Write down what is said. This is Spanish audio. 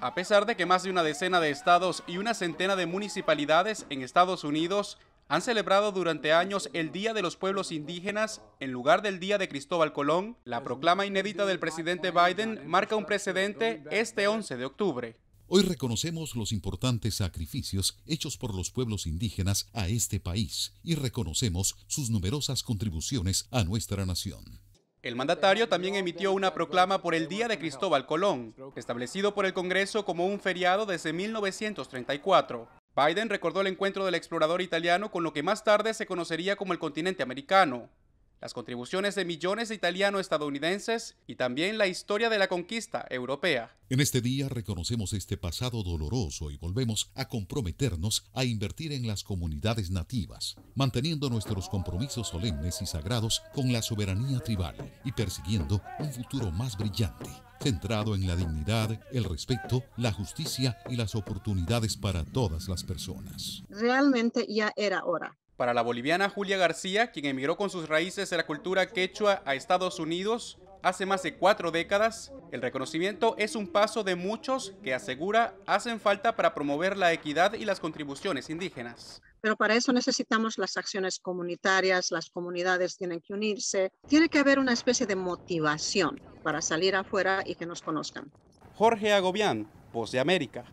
A pesar de que más de una decena de estados y una centena de municipalidades en Estados Unidos han celebrado durante años el Día de los Pueblos Indígenas en lugar del Día de Cristóbal Colón, la proclama inédita del presidente Biden marca un precedente este 11 de octubre. Hoy reconocemos los importantes sacrificios hechos por los pueblos indígenas a este país y reconocemos sus numerosas contribuciones a nuestra nación. El mandatario también emitió una proclama por el Día de Cristóbal Colón, establecido por el Congreso como un feriado desde 1934. Biden recordó el encuentro del explorador italiano con lo que más tarde se conocería como el continente americano, las contribuciones de millones de italiano-estadounidenses y también la historia de la conquista europea. En este día reconocemos este pasado doloroso y volvemos a comprometernos a invertir en las comunidades nativas, manteniendo nuestros compromisos solemnes y sagrados con la soberanía tribal y persiguiendo un futuro más brillante, centrado en la dignidad, el respeto, la justicia y las oportunidades para todas las personas. Realmente ya era hora para la boliviana Julia García, quien emigró con sus raíces de la cultura quechua a Estados Unidos hace más de cuatro décadas, el reconocimiento es un paso de muchos que asegura hacen falta para promover la equidad y las contribuciones indígenas. Pero para eso necesitamos las acciones comunitarias, las comunidades tienen que unirse, tiene que haber una especie de motivación para salir afuera y que nos conozcan. Jorge Agobián, Voz de América.